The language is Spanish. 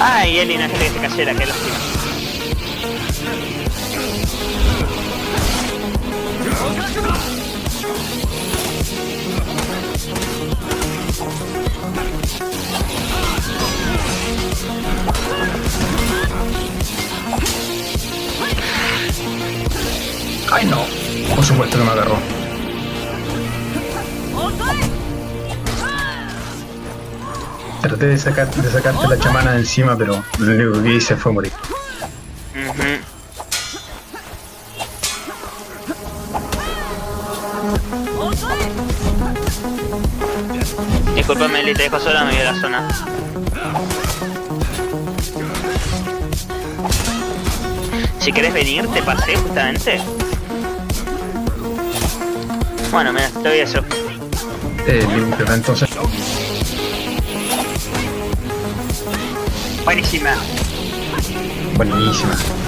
Ay, Eli, no es que se cayera, qué lástima. Ay no. Por supuesto que me agarró. Traté de, sacar, de sacarte la chamana de encima, pero lo único que hice fue morir. Ujú. Disculpame, Eli, te dejo sola, me voy a la zona. Si querés venir, te pasé justamente. Bueno, mira, te voy a hacer. Eh, limpio, entonces. Buenísima. Buenísima.